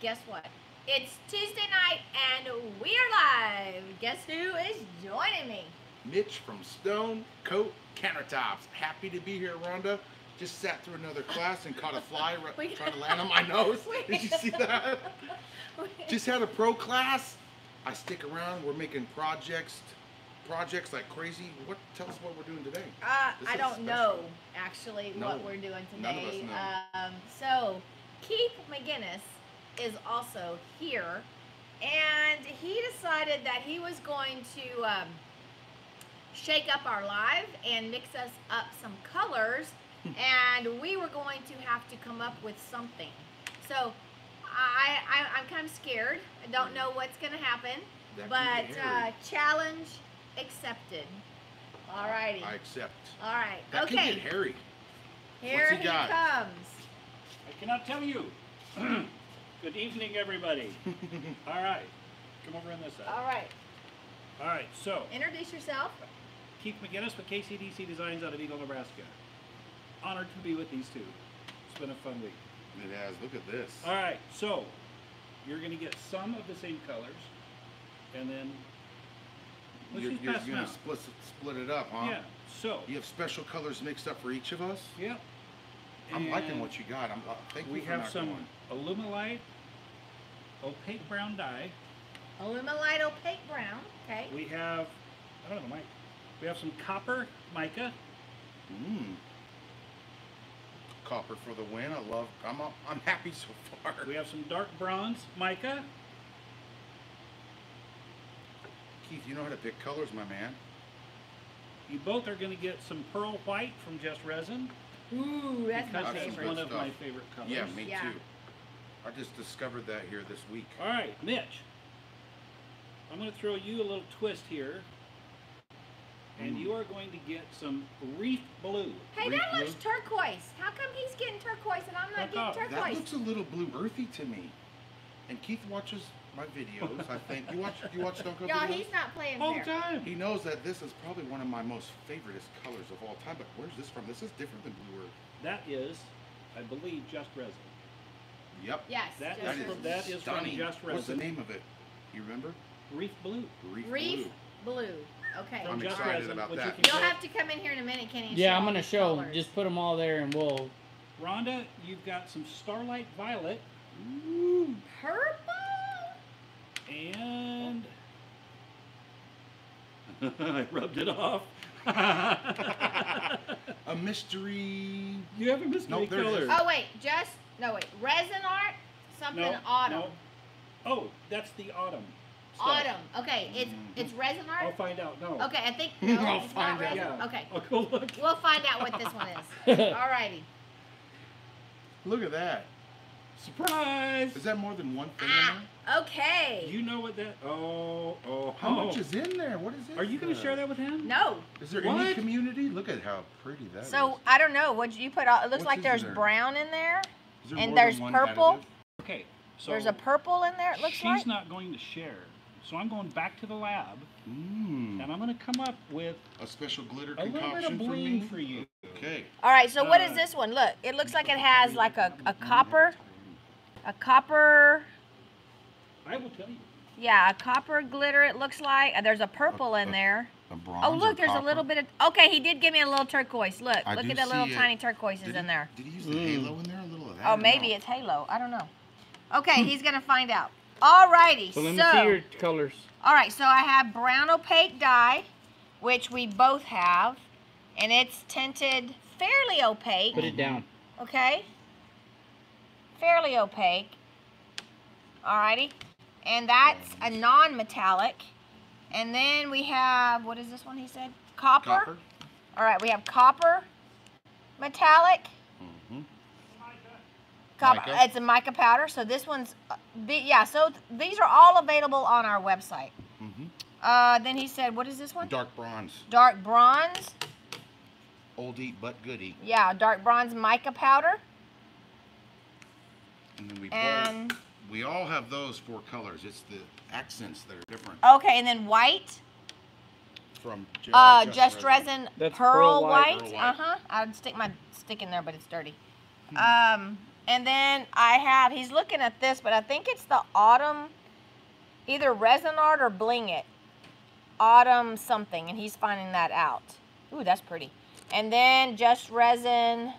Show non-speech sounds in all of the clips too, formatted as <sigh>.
guess what? It's Tuesday night and we are live. Guess who is joining me? Mitch from Stone Coat Countertops. Happy to be here, Rhonda. Just sat through another class and caught a fly trying <laughs> to land on my nose. <laughs> Did you see that? <laughs> Just had a pro class. I stick around. We're making projects, projects like crazy. What? Tell us what we're doing today. Uh, I don't special. know actually No, what we're doing none of us today. know. Um, so Keith McGinnis is also here, and he decided that he was going to um, shake up our live and mix us up some colors, and we were going to have to come up with something. So I, I I'm kind of scared. I don't know what's going to happen, That can but uh, challenge accepted. Alrighty. I accept. All right. That okay. can get hairy. Here he he, got? comes. I cannot tell you. <clears throat> Good evening, everybody. <laughs> All right, come over on this side. All right. All right, so Introduce yourself. Keith McGinnis with KCDC Designs out of Eagle, Nebraska. Honored to be with these two. It's been a fun week. It has. Look at this. All right, so you're going to get some of the same colors, and then let's You're, just you're pass them gonna out. split split it up, huh? Yeah. So You have special colors mixed up for each of us. yeah. I'm liking what you got. I'm. Uh, thank you We for have not some going. Alumilite opaque brown dye. Alumilite opaque brown. Okay. We have I don't know, Mike. We have some copper mica. Mm. Copper for the win. I love. I'm. I'm happy so far. We have some dark bronze mica. Keith, you know how to pick colors, my man. You both are going to get some pearl white from Just Resin Ooh, that's because my That's it's favorite. one of my favorite colors. Yeah, me Yeah. too. I just discovered that here this week. All right, Mitch. I'm going to throw you a little twist here, and Mm. you are going to get some reef blue. Hey, Reef that looks blue. turquoise. How come he's getting turquoise and I'm not That's all. getting That turquoise? looks a little blue earthy to me. And Keith watches my videos. I think you watch. You watch Don't Go Y'all, he's not playing All the time. He knows that this is probably one of my most favoriteest colors of all time. But where's this from? This is different than blue earth. That is, I believe, Just Resin. Yep. Yes. That just is, from, that is from stunning. Just What's the name of it? You remember? Reef blue. Reef, Reef Blue. blue. Okay. From I'm Just excited Resin, about that. You can You'll have to come in here in a minute, Kenny. Yeah, I'm gonna show. colors. Just put them all there, and we'll. Rhonda, you've got some Starlight Violet Ooh, purple. And <laughs> I rubbed it off. <laughs> A mystery. you have a mystery Nope, there color. Oh wait, just no wait. Resin art. Something No, autumn. no. Oh, that's the autumn. Stuff. Autumn. Okay, it's Mhm. it's resin art. I'll find out. No. Okay, I think <laughs> no, I'll it's find not out. resin. Yeah. Okay, I'll go look. we'll find out what this one is. Alrighty. Look at that. Surprise! Is that more than one thing Ah, in there? okay. You know what that? Oh, oh. How much is in there? What is it? Are you going to share that with him? No. Is there any community? Look at how pretty that is. So I don't know. What you put? All, it looks What's like there's there? brown in there. Is there and there's purple. additive? Okay. So there's a purple in there. It looks she's like. not going to share. So I'm going back to the lab, Mm. and I'm going to come up with A special glitter a little bit concoction of for me. for you. Okay. All right. So what is Uh, this one? Look, it looks like it has like a, a copper, a copper. I will tell you. Yeah, a copper glitter. It looks like there's a purple in a- there. A bronze Oh or look, there's a little bit of. Okay, he did give me a little turquoise. Look, I look do at the little see it. tiny turquoises Did in he- there. Did he use the Mm. halo in there? A little of that? Oh, maybe no? it's halo. I don't know. Okay, <laughs> he's gonna find out. Alrighty, So so let me see your colors. all right, so I have brown opaque dye, which we both have, and it's tinted fairly opaque. Put it down. Okay, fairly opaque. Alrighty, and that's a non-metallic. And then we have what is this one? He said copper. Copper. All right, we have copper, metallic. Mhm. Copper. Mica? It's a mica powder. So this one's, uh, yeah. So th- these are all available on our website. Mhm. Uh, then he said, what is this one? Dark bronze. Dark bronze. Oldie but goodie. Yeah, dark bronze mica powder. And then we And both, we all have those four colors. It's the accents that are different okay, and then white. from ju- Uh, just, resin, That's pearl, pearl white. white. Pearl Uh huh. I'd stick my stick in there, but it's dirty. Um, And then I have, he's looking at this, but I think it's the autumn, either resin art or bling it. Autumn something, and he's finding that out. Ooh, that's pretty. And then just resin,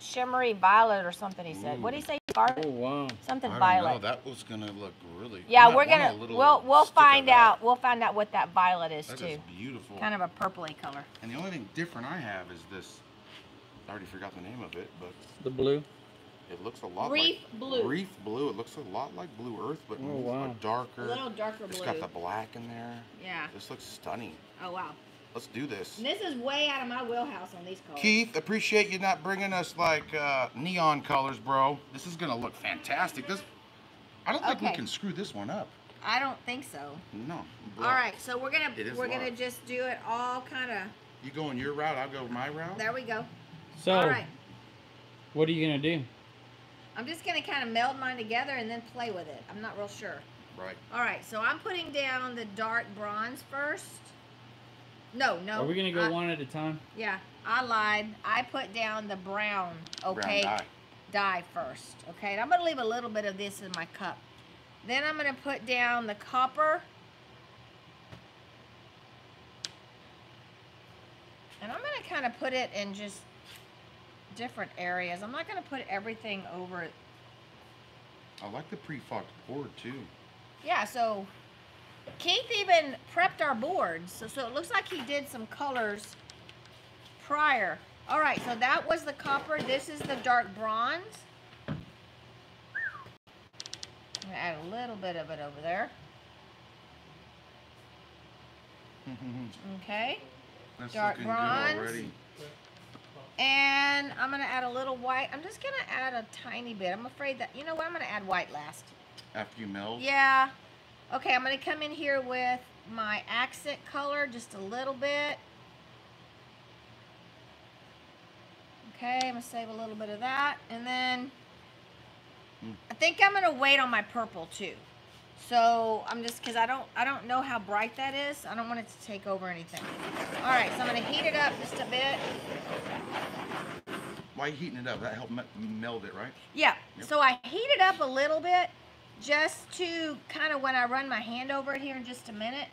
shimmery violet or something. He said. What did he say? Scarlet? Oh wow. Something I don't violet. know. That was gonna look really. yeah, you might we're gonna. We'll we'll find that. out. We'll find out what that violet is That too. is beautiful. Kind of a purpley color. And the only thing different I have is this. I already forgot the name of it, but The blue. it looks a lot Reef like blue. Reef blue. It looks a lot like Blue Earth, but Oh, wow. like darker. A little darker It's blue. It's got the black in there. Yeah. This looks stunning. Oh wow. Let's do this. And this is way out of my wheelhouse on these colors. Keith, appreciate you not bringing us like uh, neon colors, bro. This is gonna look fantastic. This, I don't think we can screw this one up. I don't think so. No. All right, so we're gonna we're gonna just do it all kind of. You going your route, I'll go my route. There we go. So, all right. what are you gonna do? I'm just gonna kind of meld mine together and then play with it. I'm not real sure. Right. All right, so I'm putting down the dark bronze first. No, no. Are we gonna go I- one at a time? Yeah, I lied. I put down the brown Brown opaque dye. dye first. Okay, and I'm gonna leave a little bit of this in my cup. Then I'm gonna put down the copper. And I'm gonna kind of put it in just different areas. I'm not gonna put everything over it. I like the pre-fogged board too. Yeah, so Keith even prepped our boards. So, so it looks like he did some colors prior. All right, so that was the copper. This is the dark bronze. I'm gonna add a little bit of it over there. <laughs> Okay. That's Dark bronze. good already. And I'm gonna add a little white. I'm just gonna add a tiny bit. I'm afraid that, you know what, I'm gonna add white last. After you meld. Yeah. Okay, I'm gonna come in here with my accent color just a little bit. Okay, I'm gonna save a little bit of that. And then. I think I'm gonna wait on my purple too. So I'm just cause I don't I don't know how bright that is. I don't want it to take over anything. Alright, so I'm gonna heat it up just a bit. Why you heating it up? That helped me- meld it, right? Yeah. Yep. So I heat it up a little bit just to kind of when I run my hand over it here in just a minute.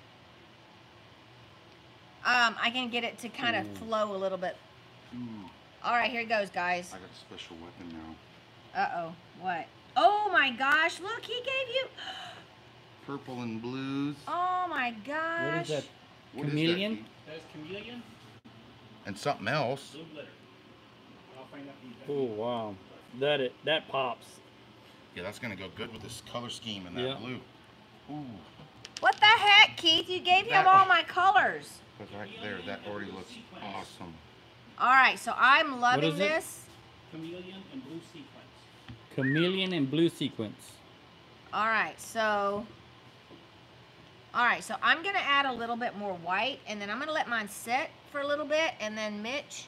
Um, I can get it to kind of flow a little bit. Ooh, All right, here it goes, guys. I got a special weapon now. Uh oh. What? Oh my gosh! Look, he gave you. <gasps> Purple and blues. Oh my gosh! What is that? What is that, Chameleon? Keith? That is chameleon, And something else. blue glitter. I'll find out. Oh wow. That it that pops. Yeah, that's gonna go good with this color scheme and that Yeah. blue. Ooh, What the heck, Keith? You gave him all my colors. but right there, that already looks awesome. All right, so I'm loving is it? this. Chameleon and blue sequence. Chameleon and blue sequence. All right, so. All right, so I'm gonna add a little bit more white, and then I'm gonna let mine sit for a little bit, and then Mitch,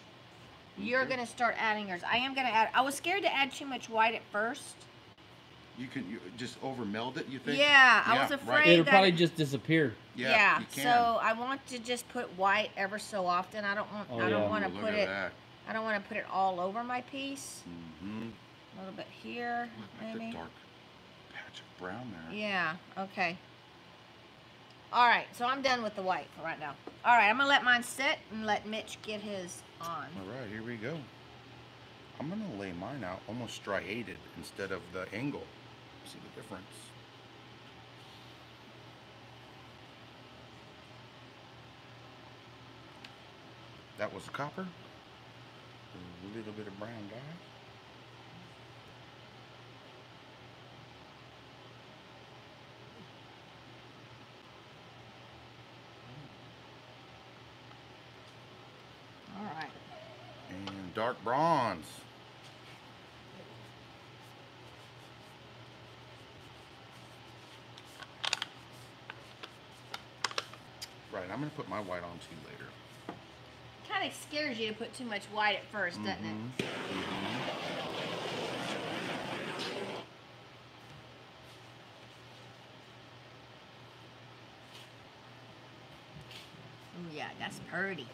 you're Okay. gonna start adding yours. I am gonna add. I was scared to add too much white at first. You can you just over meld it, you think? Yeah, I Yeah, was right. afraid It'll that. probably just disappear. Yeah, you can. so I want to just put white ever so often. I don't want. Oh, I don't yeah. want to put it. That. I don't want to put it all over my piece. Mm-hmm. A little bit here, Look at the maybe. dark patch of brown there. Yeah, okay. All right, so I'm done with the white for right now. All right, I'm gonna let mine sit and let Mitch get his on. All right, here we go. I'm gonna lay mine out almost striated instead of the angle. See the difference? That was copper. A little bit of brown dye. All right. And dark bronze. I'm gonna put my white on too later. Kind of scares you to put too much white at 1st doesn't Mhm, it? mhm. Ooh, yeah, that's pretty.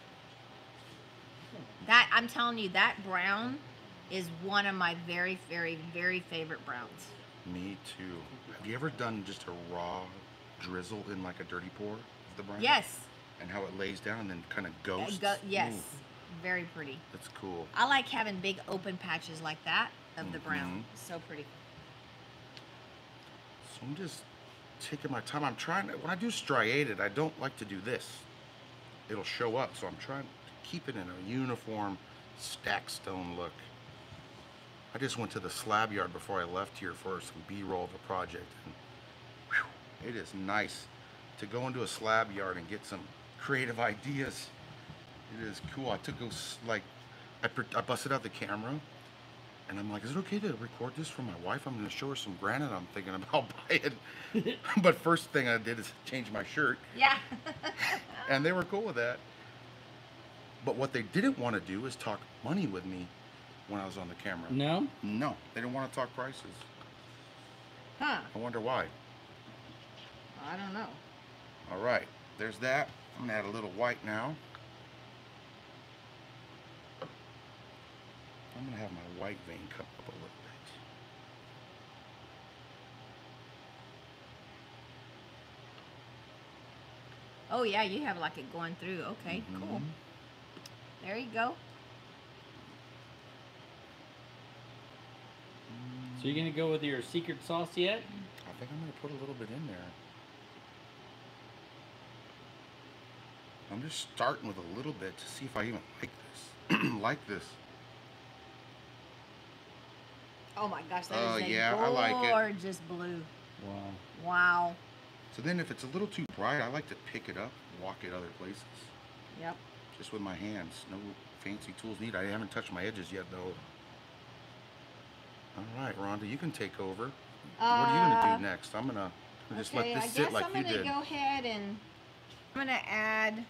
That I'm telling you, that brown is one of my very, very, very favorite browns. Me too. Have you ever done just a raw drizzle in like a dirty pour of the brown? Yes. And how it lays down and then kind of Uh, ghosts? go- yes. Ooh, Very pretty. that's cool. I like having big open patches like that of the brown. Mhm. So pretty. So I'm just taking my time. I'm trying to, when I do striated, I don't like to do this. It'll show up, so I'm trying to keep it in a uniform stack stone look. I just went to the slab yard before I left here for some B-roll of a project, and whew, it is nice to go into a slab yard and get some creative ideas. It is cool. I took those like I, I busted out the camera and I'm like, is it okay to record this for my wife? I'm going to show her some granite I'm thinking about <laughs> buying. <laughs> but first thing I did is change my shirt, Yeah. <laughs> and they were cool with that. But what they didn't want to do is talk money with me when I was on the camera. No? No, they didn't want to talk prices. huh. I wonder why. I don't know. All right, there's that. I'm going to add a little white now. I'm going to have my white vein come up a little bit. Oh yeah, you have like it going through. Okay, cool. Mhm. There you go. So you're gonna go with your secret sauce yet? I think I'm gonna put a little bit in there. I'm just starting with a little bit to see if I even like this. <clears throat> like this. Oh my gosh, that Oh, is a yeah, I like it. gorgeous blue. Wow. Wow. So then if it's a little too bright, I like to pick it up, walk it other places. Yep. Just with my hands. No fancy tools needed. I haven't touched my edges yet though. All right, Rhonda, you can take over. what are you gonna Uh, do next? I'm gonna just okay, let I this sit guess like I'm you gonna did. go ahead and I'm gonna add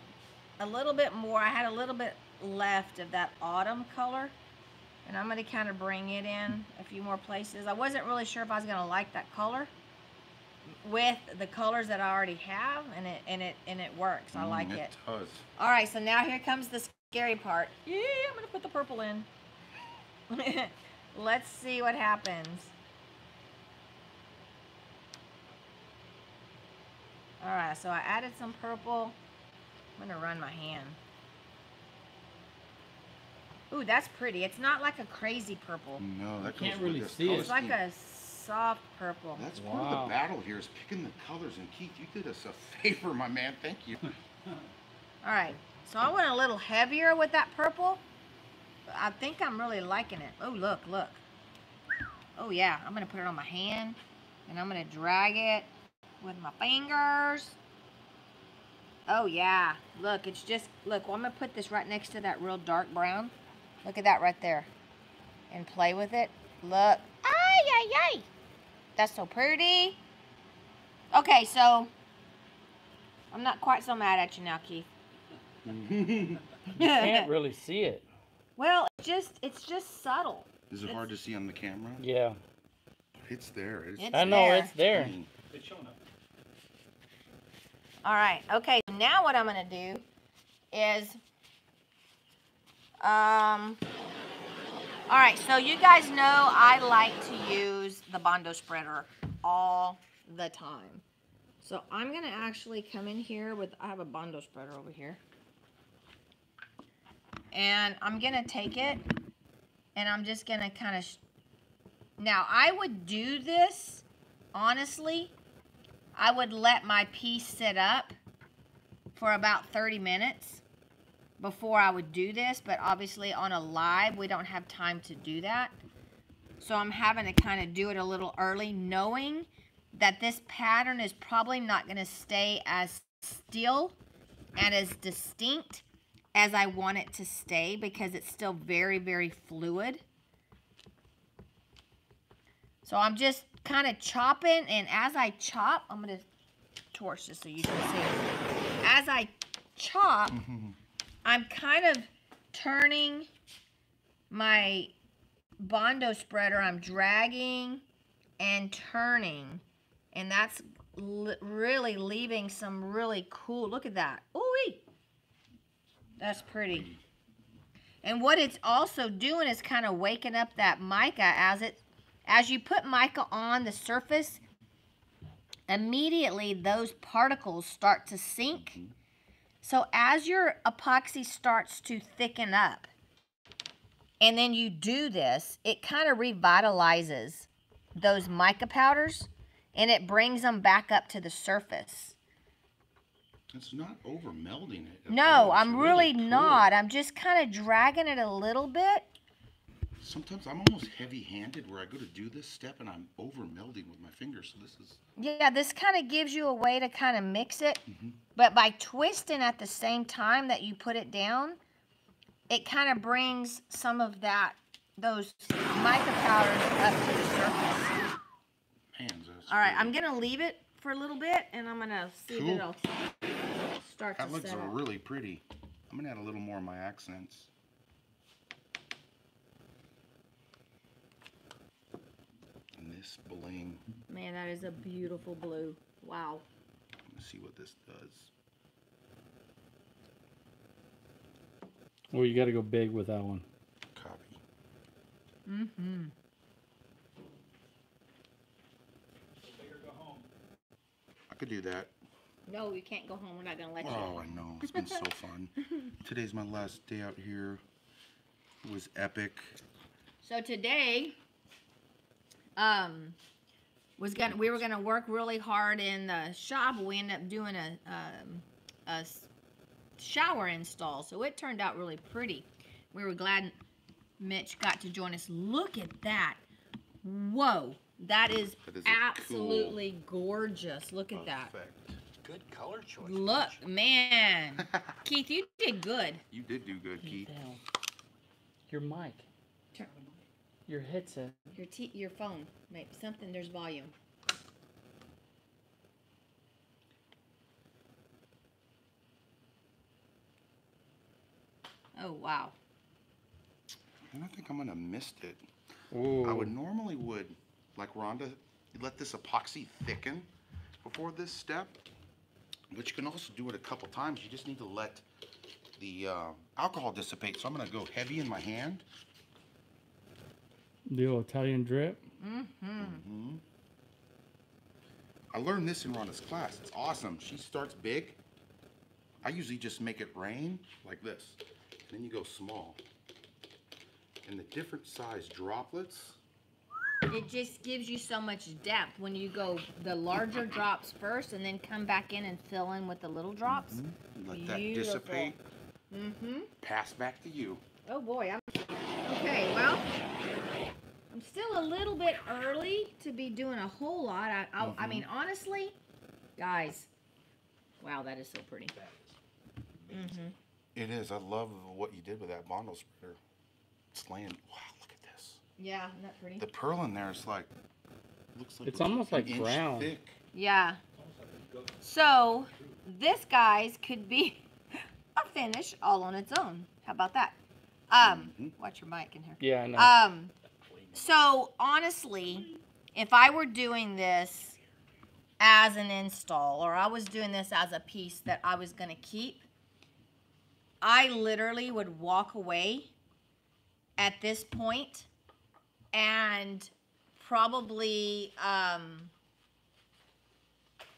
a little bit more. I had a little bit left of that autumn color. And I'm gonna kind of bring it in a few more places. I wasn't really sure if I was gonna like that color with the colors that I already have, and it and it and it works. I Mm, like it. does. All right, so now here comes the scary part. Yeah, I'm gonna put the purple in. <laughs> Let's see what happens. All right, so I added some purple. I'm gonna run my hand. Ooh, that's pretty. It's not like a crazy purple. No, that can't really this see it. It's like a soft purple. That's part of the battle here is picking the colors. And Keith, you did us a favor, my man. Thank you. <laughs> All right, so I went a little heavier with that purple. but I think I'm really liking it. Oh, look, look. Oh, yeah, I'm going to put it on my hand, and I'm going to drag it with my fingers. Oh, yeah, look, it's just, look, well, I'm going to put this right next to that real dark brown. Look at that right there. And play with it. Look. Ay, ay, ay. That's so pretty. Okay, so I'm not quite so mad at you now, Keith. You can't really see it. <laughs> Well, it's just it's just subtle. Is it hard to see on the camera? Yeah. It's there. It's, It's I know it's there. It's showing up. All right. Okay. Now what I'm gonna do is um. All right. So you guys know I like to use the Bondo spreader all the time. So I'm gonna actually come in here with I have a Bondo spreader over here. And I'm gonna take it and I'm just gonna kind of. Now I would do this honestly I would let my piece sit up for about 30 minutes before I would do this, but obviously on a live, we don't have time to do that. So I'm having to kind of do it a little early, knowing that this pattern is probably not going to stay as still and as distinct as I want it to stay because it's still very, very fluid. So I'm just kind of chopping, and as I chop, I'm gonna torch this so you can see. As I chop, I'm kind of turning my Bondo spreader. I'm dragging and turning, and that's really leaving some really cool. Look at that. Ooh, that's pretty. And what it's also doing is kind of waking up that mica as it as you put mica on the surface, immediately those particles start to sink. Mm-hmm. So as your epoxy starts to thicken up, and then you do this, it kind of revitalizes those mica powders and it brings them back up to the surface. It's not over melding it. No, all. I'm really, cool. not. I'm just kind of dragging it a little bit. Sometimes I'm almost heavy-handed where I go to do this step and I'm over melding with my fingers. So this is Yeah, this kind of gives you a way to kind of mix it. Mhm. But by twisting at the same time that you put it down, it kind of brings some of that, those mica powders up to the surface. man. That's All right, cool. I'm going to leave it for a little bit and I'm going to see Cool. if it'll start That to looks set up. really pretty. I'm gonna add a little more of my accents. This bling. Man, that is a beautiful blue. Wow. Let's see what this does. Well, you got to go big with that one. Copy. Mm-hmm. I could do that. No, you can't go home. We're not going to let you. Oh, I know. It's been so <laughs> fun. Today's my last day out here. It was epic. So today, um, was gonna we were gonna work really hard in the shop. We ended up doing a um, a s- shower install, so it turned out really pretty. We were glad Mitch got to join us. Look at that! Whoa, that is, That is a cool absolutely gorgeous. Look at that. Good color choice. Look, man, <laughs> Keith, you did good. You did do good, Keith. What? Your mic. Turn- Your headset. Your t- your phone, maybe something. There's volume. Oh wow. And I think I'm gonna missed it. Ooh. I would normally would, like Rhonda, let this epoxy thicken before this step. But you can also do it a couple times. You just need to let the uh, alcohol dissipate. So I'm gonna go heavy in my hand. The old Italian drip. Mm-hmm. I learned this in Rhonda's class. It's awesome. She starts big. I usually just make it rain like this. And then you go small. And the different size droplets. It just gives you so much depth when you go the larger drops first, and then come back in and fill in with the little drops. Let that dissipate. Mm-hmm. Pass back to you. Oh boy, I'm okay. Well, I'm still a little bit early to be doing a whole lot. I, I, I mean, honestly, guys, wow, that is so pretty. Mm-hmm. It is. I love what you did with that Bondo spreader. It's laying. Wow, look at this. Yeah, isn't that pretty? The pearl in there is like. Looks like It's an almost like inch brown. Thick. Yeah. So this guys could be <laughs> a finish all on its own. How about that? Um, Mhm. watch your mic in here. Yeah, I know. Um, so honestly, if I were doing this as an install or I was doing this as a piece that I was going to keep, I literally would walk away at this point and probably um,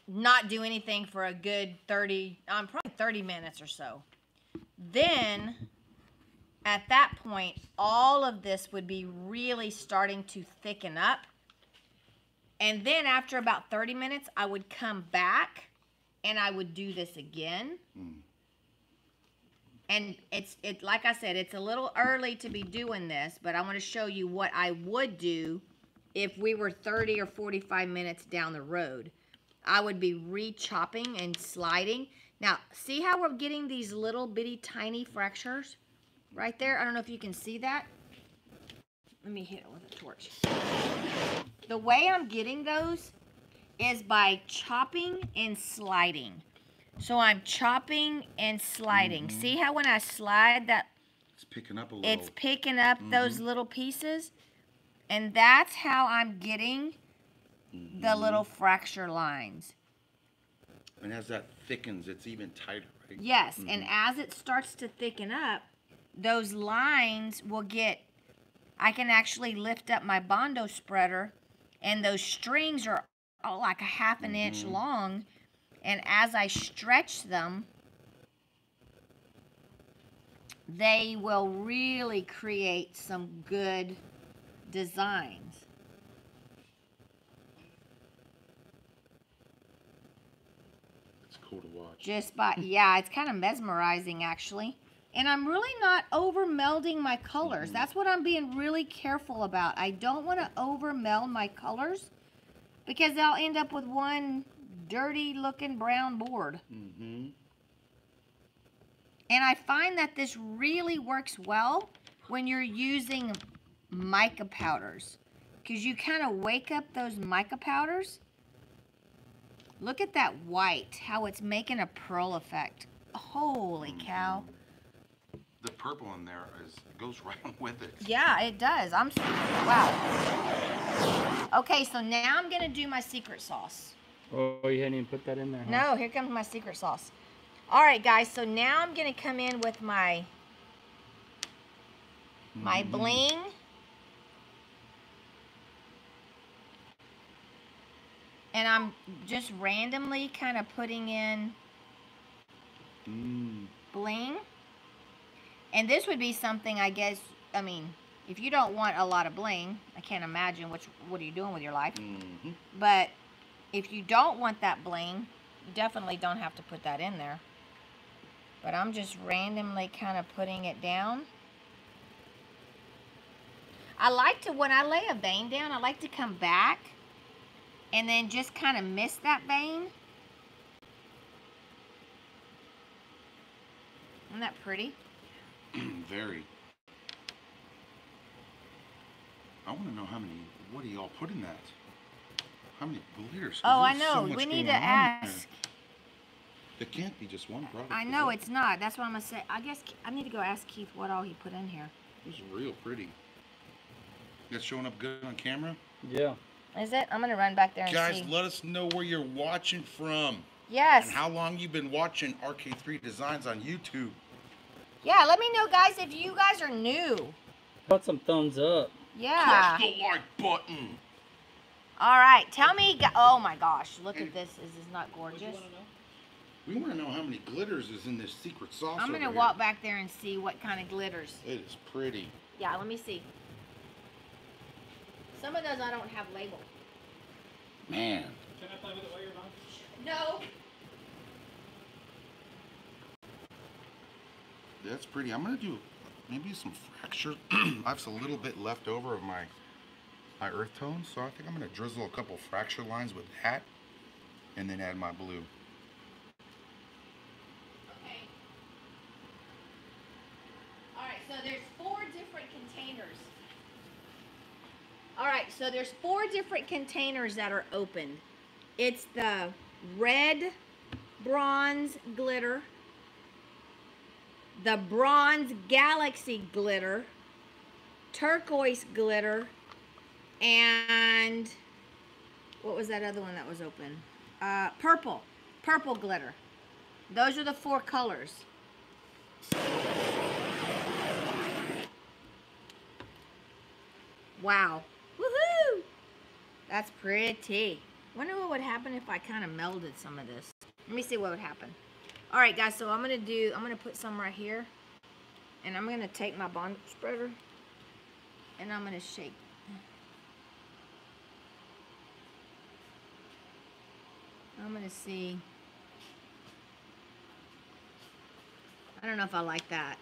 not do anything for a good 30, um, probably 30 minutes or so. Then at that point, all of this would be really starting to thicken up. And then after about 30 minutes, I would come back and I would do this again. Mm. And it's it like I said, it's a little early to be doing this, but I want to show you what I would do if we were 30 or 45 minutes down the road. I would be re-chopping and sliding. Now, see how we're getting these little bitty tiny fractures right there? I don't know if you can see that. Let me hit it with a torch. The way I'm getting those is by chopping and sliding. So I'm chopping and sliding. Mm-hmm. See how when I slide that It's picking up a little. it's picking up those mm-hmm. little pieces? And that's how I'm getting the mm-hmm. little fracture lines. and as that thickens, it's even tighter, right? Yes, and as it starts to thicken up, those lines will get, I can actually lift up my Bondo spreader and those strings are oh, like a half an inch Mhm. long. And as I stretch them, they will really create some good designs. It's cool to watch. Just by, yeah, it's kind of mesmerizing actually. And I'm really not over melding my colors. That's what I'm being really careful about. I don't want to over meld my colors because I'll end up with one dirty looking brown board. Mm-hmm. And I find that this really works well when you're using mica powders. Because you kind of wake up those mica powders. Look at that white, how it's making a pearl effect. Holy cow. The purple in there is goes <laughs> right with it. Yeah, it does. I'm s- wow. Okay, so now I'm gonna do my secret sauce. Oh, you hadn't even put that in there. Huh? No, here comes my secret sauce. All right, guys. So now I'm gonna come in with my my Mhm. bling. And I'm just randomly kind of putting in Mm. bling. And this would be something I guess, I mean, if you don't want a lot of bling, I can't imagine which what are you doing with your life. Mm-hmm. But if you don't want that bling, you definitely don't have to put that in there. But I'm just randomly kind of putting it down. I like to, when I lay a vein down, I like to come back and then just kind of miss that vein. Isn't that pretty? <clears throat> Very. I want to know how many. What do y'all put in that? How many glitters? 'Cause Oh, I there's so know. we need to ask. there. ask. It can't be just one product. I know it's not. That's what I'm gonna say. I guess I need to go ask Keith what all he put in here. It's real pretty. That's showing up good on camera. Yeah. Is it? I'm gonna run back there and Guys, see. let us know where you're watching from Yes. and how long you've been watching RK3 Designs on YouTube. Yeah. Let me know, guys, if you guys are new. Put some thumbs up. Yeah. Press the like button. All right. Tell me. Oh my gosh! Look And- at this. Is this not gorgeous? We want to know how many glitters is in this secret sauce. I'm gonna over walk back there and see what kind of glitters. It is pretty. Yeah. Let me see. Some of those I don't have labeled. Man. Can I play with it while you're gone? No. That's pretty. I'm gonna do maybe some fracture. <clears throat> I have a little bit left over of my my earth tone, so I think I'm gonna drizzle a couple fracture lines with that, and then add my blue. Okay. All right, so there's four different containers. All right, so there's four different containers that are open. It's the red bronze glitter, the bronze galaxy glitter, turquoise glitter, and what was that other one that was open? Uh, purple, purple glitter. Those are the four colors. Wow. Woohoo! That's pretty. Wonder what would happen if I kind of melded some of this. Let me see what would happen. All right, guys, so I'm going to do, I'm going to put some right here. And I'm going to take my bond spreader and I'm going to shake. I'm going to see. I don't know if I like that.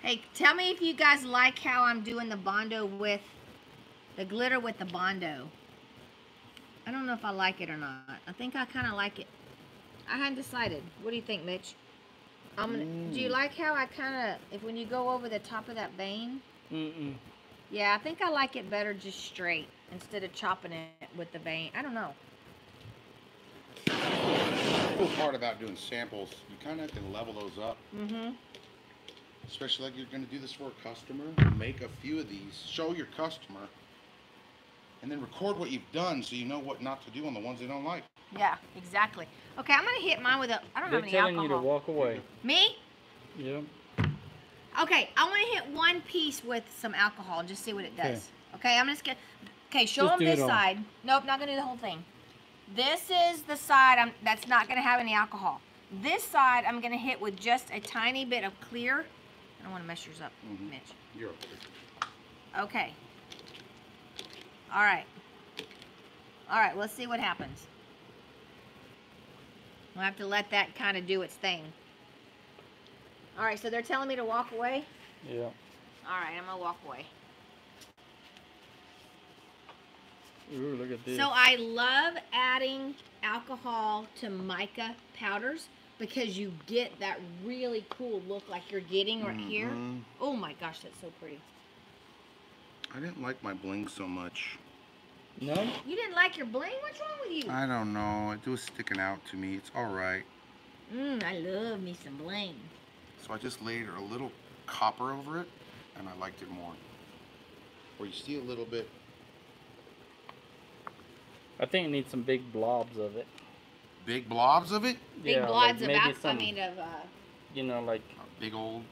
Hey, tell me if you guys like how I'm doing the Bondo with the glitter with the Bondo. I don't know if I like it or not. I think I kind of like it. I hadn't decided. What do you think, Mitch? I'm gonna, Do you Mm. like how I kind of, if when you go over the top of that vein? Mm-mm. Yeah, I think I like it better just straight instead of chopping it with the vein. I don't know. The cool part about doing samples, you kind of can level those up. Mm-hmm. Especially like you're going to do this for a customer. Make a few of these, show your customer, and then record what you've done so you know what not to do on the ones they don't like. Yeah, exactly. Okay, I'm gonna hit mine with a. I don't They're have any telling you to walk away. Me? Yep. Okay, I want to hit one piece with some alcohol and just see what it does. Okay, I'm just gonna. Okay, show Just them this side. Nope, not gonna do the whole thing. This is the side I'm, that's not gonna have any alcohol. This side I'm gonna hit with just a tiny bit of clear. I don't want to mess yours up, Mhm. Mitch. You're okay. Okay. All right. All right, let's see what happens. We'll have to let that kind of do its thing. All right, so they're telling me to walk away. Yeah. All right, I'm gonna walk away. Ooh, look at this. So I love adding alcohol to mica powders because you get that really cool look like you're getting right here. Mhm. Oh my gosh, that's so pretty. I didn't like my bling so much. No? You didn't like your bling? What's wrong with you? I don't know. It was sticking out to me. It's all right. Mmm, I love me some bling. So I just laid a little copper over it, and I liked it more. Where you see a little bit. I think it needs some big blobs of it. Big blobs of it. Big yeah, blods like of maybe alcohol. I some, mean, of uh, you know, like A big old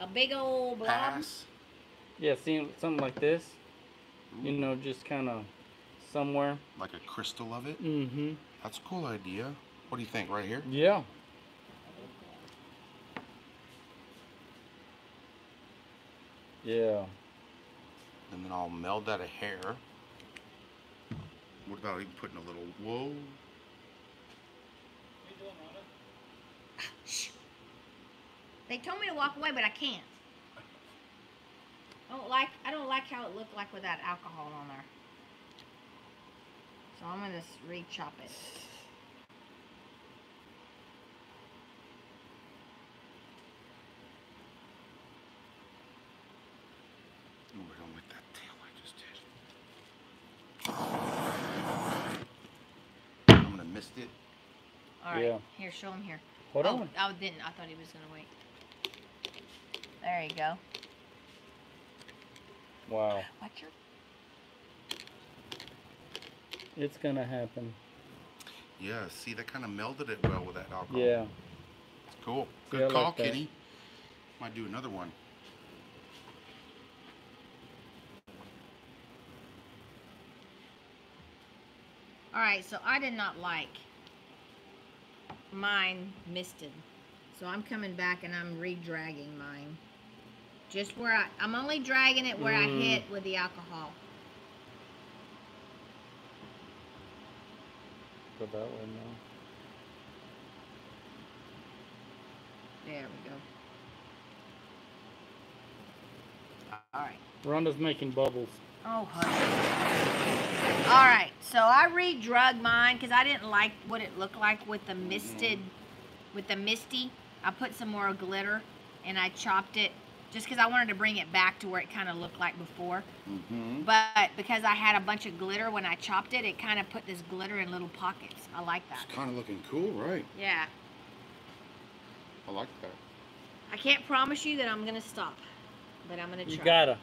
a big old blob. pass. yeah, see something like this. You know, just kind of somewhere. Like a crystal of it. Mm-hmm. That's a cool idea. What do you think? Right here? Yeah. Yeah. And then I'll meld that a hair. What about even putting a little whoa? Shh. They told me to walk away, but I can't. I don't like. I don't like how it looked like with that alcohol on there. So I'm gonna just re-chop it. Oh, I don't like that tail I just did. I'm gonna mist it. All right. Yeah. Here, show him here. Hold oh, on. I didn't. I thought he was gonna wait. There you go. Wow. Watch your. It's gonna happen. Yeah, see, that kind of melded it well with that alcohol. Yeah. Cool. See, Good I call, that. Kitty. Might do another one. All right. So I did not like mine misted. So I'm coming back and I'm re-dragging mine. Just where I, I'm only dragging it where I Mm. hit with the alcohol. Go that way now. There we go. All right. Rhonda's making bubbles. Oh, honey. All right, so I re-drug mine because I didn't like what it looked like with the misted, mm-hmm. with the misty. I put some more glitter and I chopped it just because I wanted to bring it back to where it kind of looked like before. Mm-hmm. But because I had a bunch of glitter when I chopped it, it kind of put this glitter in little pockets. I like that. It's kind of looking cool, right? Yeah. I like that. I can't promise you that I'm gonna stop, but I'm gonna try. You gotta.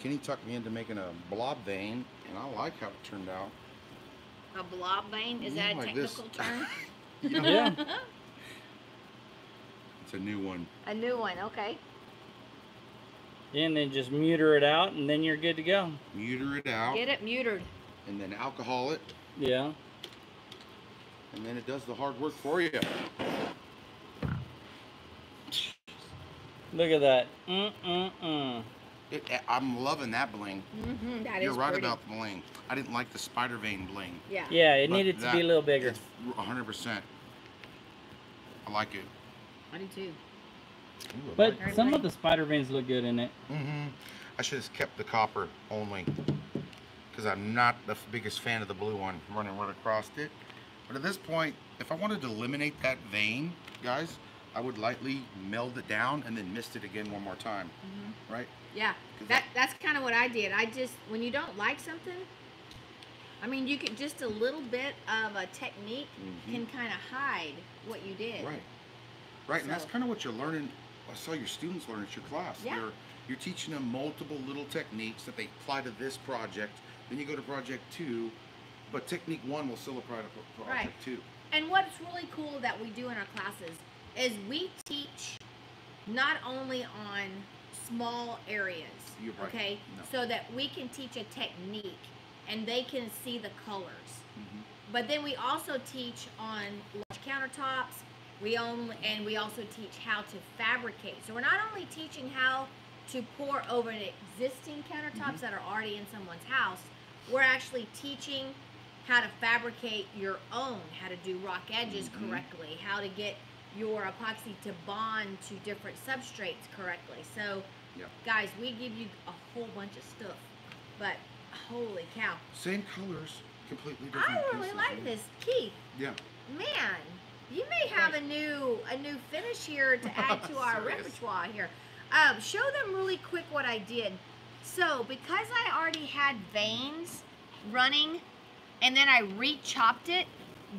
Kenny tucked me into making a blob vein, and I like how it turned out. A blob vein? Is Yeah, that a like this. technical term? <laughs> Yeah. <laughs> It's a new one. a new one. Okay. and then just muter it out, and then you're good to go. Muter it out, Get it muted. and then alcohol it, Yeah. and then it does the hard work for you. Look at that. Mm mm mm. It, I'm loving that bling. Mm-hmm, that is You're right pretty. about the bling. I didn't like the spider vein bling. Yeah. Yeah, it but needed to be a little bigger. 100%. I like it. I do too. But Very some nice. of the spider veins look good in it. Mm-hmm. I should have kept the copper only. Because I'm not the biggest fan of the blue one running right across it. But at this point, if I wanted to eliminate that vein, guys, I would lightly meld it down and then mist it again one more time. Mm-hmm. Right? Yeah, That that's kind of what I did. I just when you don't like something, I mean, you could just a little bit of a technique Mhm. can kind of hide what you did. Right. Right, and that's kind of what you're learning. I saw your students learn at your class. Yeah. You're, you're teaching them multiple little techniques that they apply to this project. Then you go to project two, but technique one will still apply to pro- project Right. two. And what's really cool that we do in our classes is we teach not only on small areas, right. okay, No. so that we can teach a technique and they can see the colors. Mhm. But then we also teach on large countertops. We only and we also teach how to fabricate. So we're not only teaching how to pour over existing countertops Mhm. that are already in someone's house. We're actually teaching how to fabricate your own, how to do rock edges Mhm. correctly, how to get your epoxy to bond to different substrates correctly. So, Yeah. guys, we give you a whole bunch of stuff, but holy cow! Same colors, completely different. I really pieces, like this, Keith. Yeah. Man, you may have a new a new finish here to <laughs> add to our repertoire here. Um, show them really quick what I did. So because I already had veins running, and then I re-chopped it,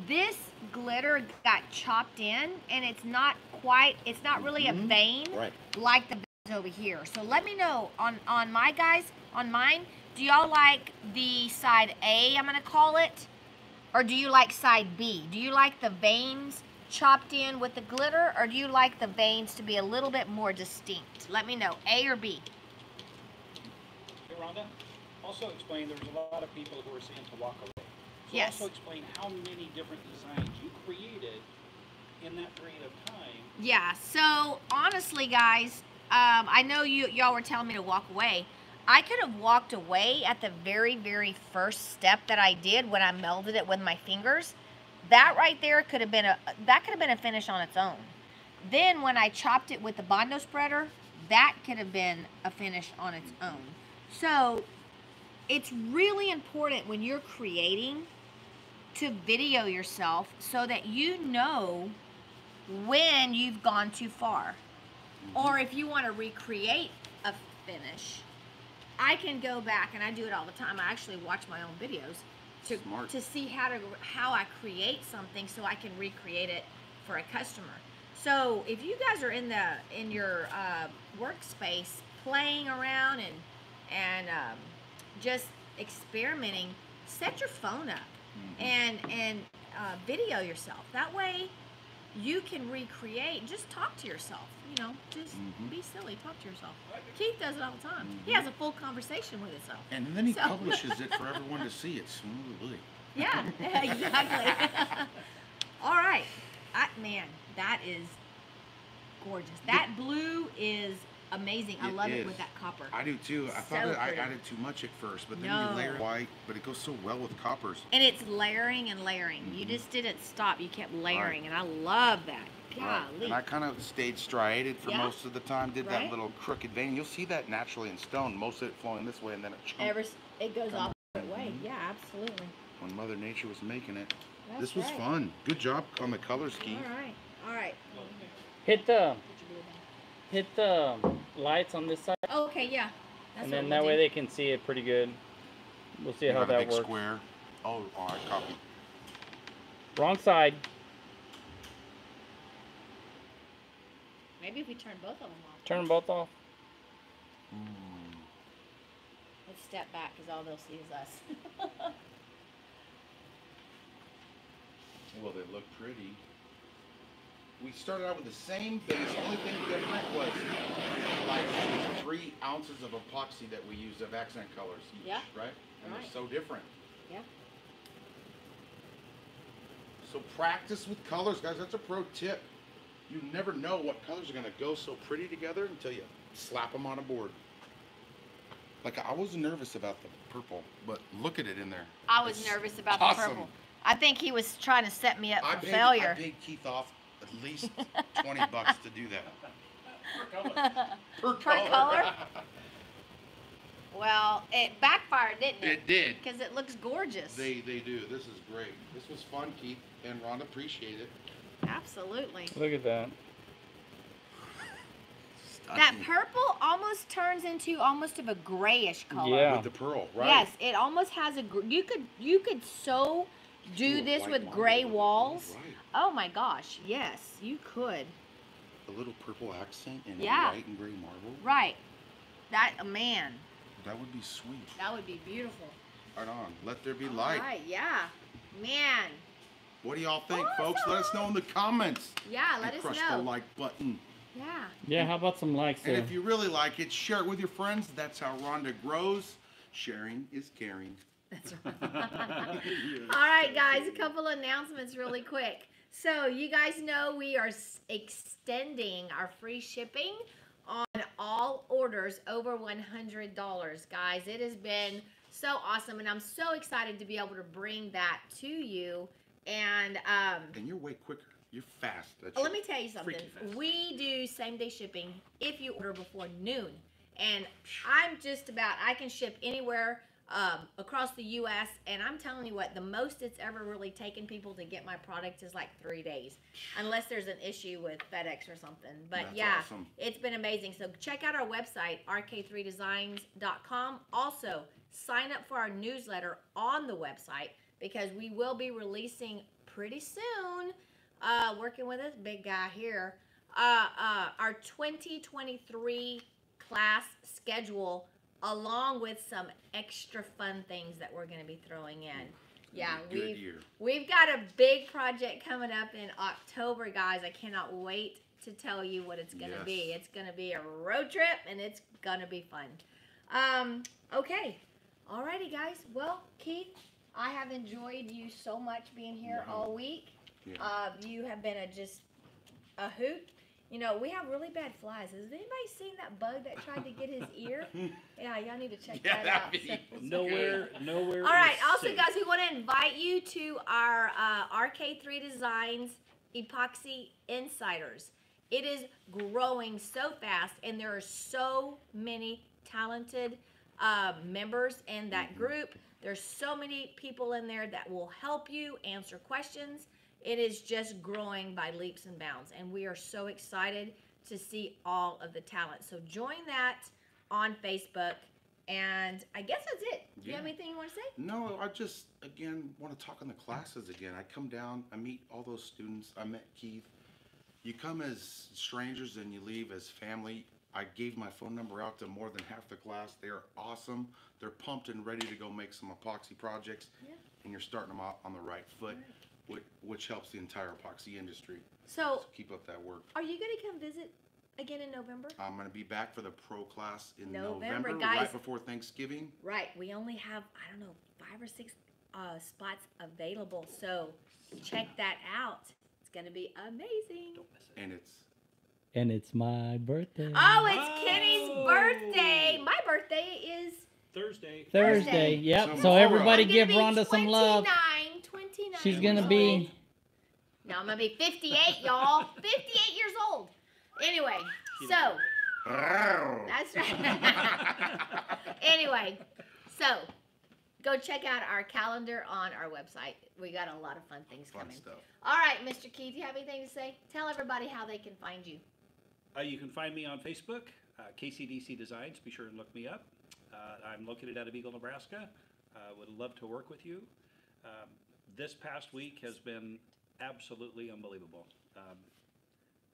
this glitter got chopped in, and it's not quite. It's not really a Mhm. vein Right. like the veins over here. So let me know on on my guys on mine. Do y'all like the side A? I'm gonna call it. Or do you like side B? Do you like the veins chopped in with the glitter, or do you like the veins to be a little bit more distinct? Let me know, A or B. Hey, Rhonda, also explain, there's a lot of people who are saying to walk away. So Yes. also explain how many different designs you created in that period of time. Yeah. So honestly, guys, um, I know you y'all were telling me to walk away. I could have walked away at the very, very first step that I did when I melded it with my fingers. That right there could have been a that could have been a finish on its own. Then when I chopped it with the Bondo spreader, that could have been a finish on its own. So it's really important when you're creating to video yourself so that you know when you've gone too far. Mm-hmm. Or if you want to recreate a finish, I can go back and I do it all the time. I actually watch my own videos to Smart. to see how to how I create something so I can recreate it for a customer. So if you guys are in the in your uh, workspace playing around and and um, just experimenting, set your phone up Mhm. and and uh, video yourself. That way, you can recreate. Just talk to yourself. You know, just Mhm. be silly. Talk to yourself. Keith does it all the time. He Mhm. has a full conversation with himself. And then he So- publishes it for everyone to <laughs> see. It's smoothly. Yeah, <laughs> exactly. <laughs> all right, I, man, that is gorgeous. That blue is amazing. I It love it with that copper. I do too. I thought So that I added too much at first, but then No. you layer white, but it goes so well with coppers. And it's layering and layering. You Mhm. just didn't stop. You kept layering, and I love that. Right. Golly. And I kind of stayed striated for Yeah. most of the time. Did Right. that little crooked vein. You'll see that naturally in stone. Most of it flowing this way, and then it chunks Ever, it goes Come off that way. Mhm. Yeah, absolutely. when Mother Nature was making it. That's this was right. fun. Good job on the color scheme. All right, all right. Hit the Put your blue down. hit the lights on this side, Oh, okay, yeah. That's and then we'll that way do. they can see it pretty good. We'll see You how got a that big works. square. Oh, oh, I copied. Wrong side. Maybe if we turn both of them off. Turn them both off. Mm. Let's step back because all they'll see is us. <laughs> Well, they look pretty. We started out with the same base. The only thing different was like three ounces of epoxy that we used of accent colors each, Yeah. right? And Right. they're so different. Yeah. So practice with colors, guys. That's a pro tip. You never know what colors are going to go so pretty together until you slap them on a board. Like I was nervous about the purple, but look at it in there. I was It's nervous about awesome. the purple. I think he was trying to set me up I for paid, failure. I paid Keith off least 20 bucks to do that. For color. Per, Per color? well, it backfired, didn't it? It did. Because it looks gorgeous. They they do. This is great. This was fun, Keith and Ron. Appreciate it. Absolutely. Look at that. That purple almost turns into almost of a grayish color. Yeah. with the pearl, right? Yes, it almost has a. You could you could so do this with gray walls. Right. Oh my gosh, yes, you could. A little purple accent and Yeah. a white and gray marble. Right. That uh, man, That would be sweet. that would be beautiful. Right on. Let there be All light. right, yeah, man. What do y'all think, folks? Let us know in the comments. Yeah, let and us crush know. the like button. Yeah. Yeah, how about some likes And there? if you really like it, share it with your friends. That's how Rhonda grows. Sharing is caring. <laughs> All right, guys, a couple announcements really quick. So, you guys know we are extending our free shipping on all orders over $100, guys. It has been so awesome, and I'm so excited to be able to bring that to you. And um, And you're way quicker. You're fast. That's let me tell you something. We do same day shipping if you order before noon. And I'm just about, I can ship anywhere um, across the U.S. And I'm telling you what, the most it's ever really taken people to get my product is like three days, unless there's an issue with FedEx or something. But That's yeah, awesome. it's been amazing. So check out our website, rk3designs.com. Also, sign up for our newsletter on the website because we will be releasing pretty soon, uh, working with this big guy here, uh, uh, our 2023 class schedule along with some extra fun things that we're going to be throwing in. Yeah, we've. We've got a big project coming up in October, guys. I cannot wait to tell you what it's going to Yes. be. It's going to be a road trip and it's going to be fun. Um, okay. Alrighty, guys. Well, Keith, I have enjoyed you so much being here Wow. all week. Yeah. Uh, you have been a just a hoot. You know, we have really bad flies. Has anybody seen that bug that tried to get his ear? <laughs> Yeah, y'all need to check Yeah, that out. that'd be- <laughs> Nowhere, nowhere. All right. Also, safe. guys, we want to invite you to our uh, RK3 Designs Epoxy Insiders. It is growing so fast, and there are so many talented uh, members in that group. There's so many people in there that will help you answer questions. It is just growing by leaps and bounds, and we are so excited to see all of the talent. So join that on Facebook. And I guess that's it. Do you have anything you want to say? No, I just again want to talk on the classes again. I come down, I meet all those students. I met Keith. You come as strangers and you leave as family. I gave my phone number out to more than half the class. They are awesome. They're pumped and ready to go make some epoxy projects. Yeah. And you're starting them out on the right foot, which, which helps the entire epoxy industry. So, So keep up that work. are you going to come visit again in November? I'm gonna be back for the pro class in November, November, guys. right before Thanksgiving. Right. We only have, I don't know, five or six uh, spots available. So, check that out. It's going to be amazing. Don't miss it. And it's And it's my birthday. Oh, it's Kenny's Oh. birthday. My birthday is Thursday. Thursday. Thursday. Yep. So Tomorrow. everybody give gonna Rhonda some love. 29, 29 She's gonna be old. No, I'm gonna be 58, y'all. <laughs> 58 years old. Anyway, so that's right. <laughs> anyway, so go check out our calendar on our website. We got a lot of fun things fun coming. stuff. All right, Mr. Keith, do you have anything to say? Tell everybody how they can find you. Uh, you can find me on Facebook, uh, KCDC Designs. Be sure and look me up. Uh, I'm located out of Eagle, Nebraska. Uh, would love to work with you. Um, this past week has been absolutely unbelievable. Um,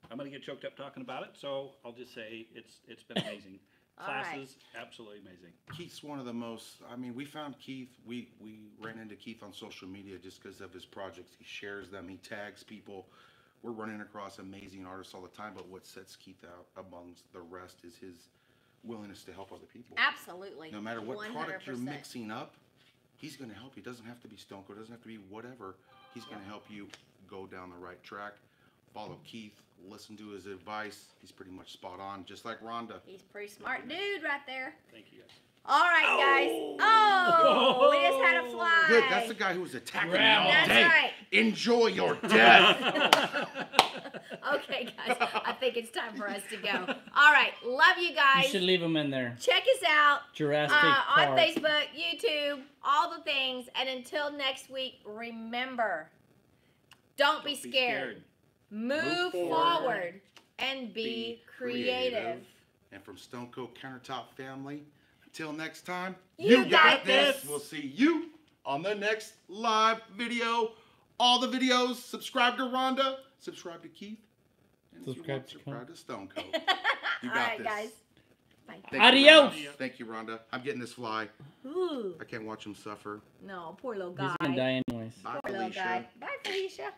I'm going to get choked up talking about it, so I'll just say it's it's been amazing. <laughs> All right. Classes, absolutely amazing. Keith's one of the most. I mean, we found Keith. We we ran into Keith on social media just because of his projects. He shares them. He tags people. We're running across amazing artists all the time. But what sets Keith out amongst the rest is his willingness to help other people. Absolutely. No matter what product you're mixing up, he's going to help you. It doesn't have to be Stone Coat. It doesn't have to be whatever. He's going to help you go down the right track. Follow Keith. Listen to his advice. He's pretty much spot on, just like Rhonda. He's a pretty smart dude right there. Thank you guys. All right, guys. Oh, we just had a oh. fly. Good. That's the guy who was attacking me all him. That's day. right. Enjoy your death. <laughs> <laughs> Okay, guys. I think it's time for us to go. <laughs> All right. Love you guys. You should leave them in there. Check us out Jurassic uh, on Park. Facebook, YouTube, all the things. And until next week, remember don't, be, Don't be scared. scared. Move, Move forward. forward. and be, Be creative. And from Stone Coat Countertop family, until next time, You got this. We'll see you on the next live video. All the videos, subscribe to Rhonda, subscribe to Keith, and if you Subscribe want, to subscribe to Stone Coat. <laughs> You got right, this. guys. Bye. Thank you, Adios. Rhonda. Thank you, Rhonda. I'm getting this fly. Ooh. I can't watch him suffer. No, poor little guy. He's guy. gonna die anyways. Bye, Poor little Felicia. guy. Bye, Felicia.